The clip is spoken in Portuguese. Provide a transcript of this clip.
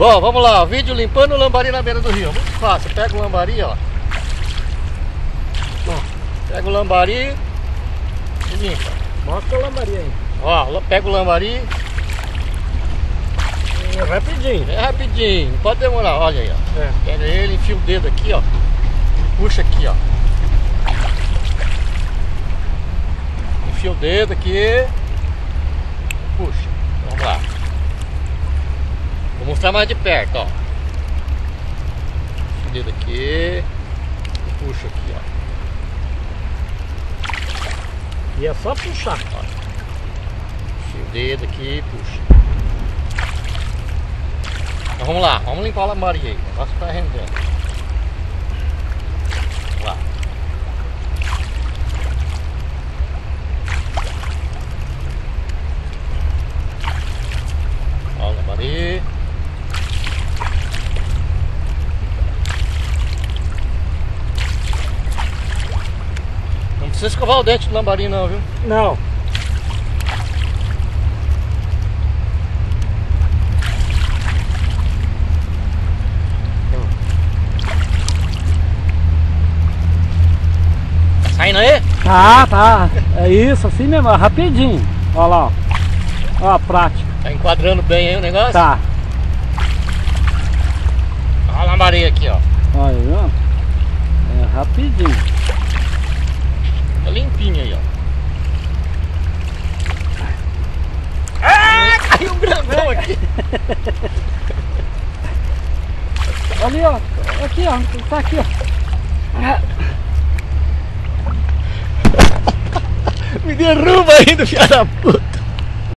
Bom, vamos lá, vídeo limpando o lambari na beira do rio. Muito fácil, pega o lambari, ó. Pega o lambari e limpa. Mostra o lambari aí. Ó, pega o lambari. É rapidinho. É rapidinho, não pode demorar, olha aí, ó. É. Pega ele, enfia o dedo aqui, ó. Puxa aqui, ó. Enfia o dedo aqui. Puxa. Vamos lá. Mostrar mais de perto, ó. O dedo aqui. E puxa aqui, ó. E é só puxar. Enfia o dedo aqui e puxa. Então vamos lá, vamos limpar o lambari aí. O negócio tá rendendo. Vamos lá. Ó o lambari. Não precisa escovar o dente do lambari não, viu? Não. Tá saindo aí? Tá, tá. É isso, assim mesmo, ó, rapidinho. Olha lá, ó. Ó a prática. Tá enquadrando bem aí o negócio? Tá. Olha a lambari aqui, ó. Olha, viu? É rapidinho. Tá limpinho aí, ó. Ah, caiu um grandão aqui. Ali, ó. Aqui, ó. Tá aqui, ó. Me derruba ainda, filha da puta.